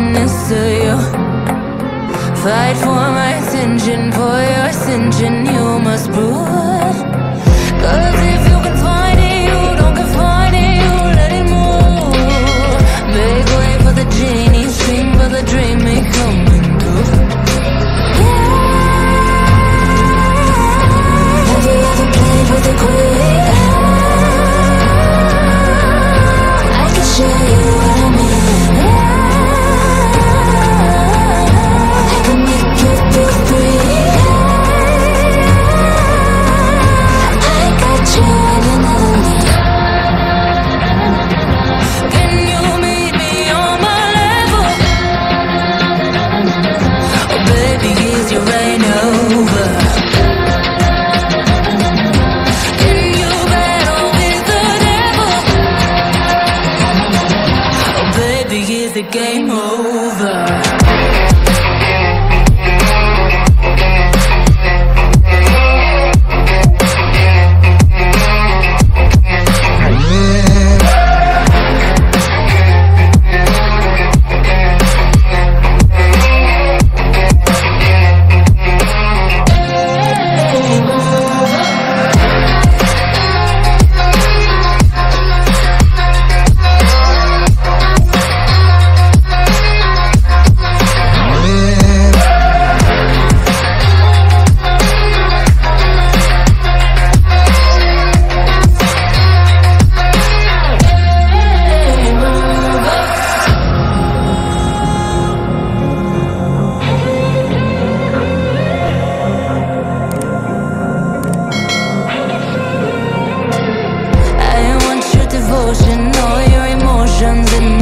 reminisce to you. Fight for my attention, for your attention You must prove it Cause if you over. visions in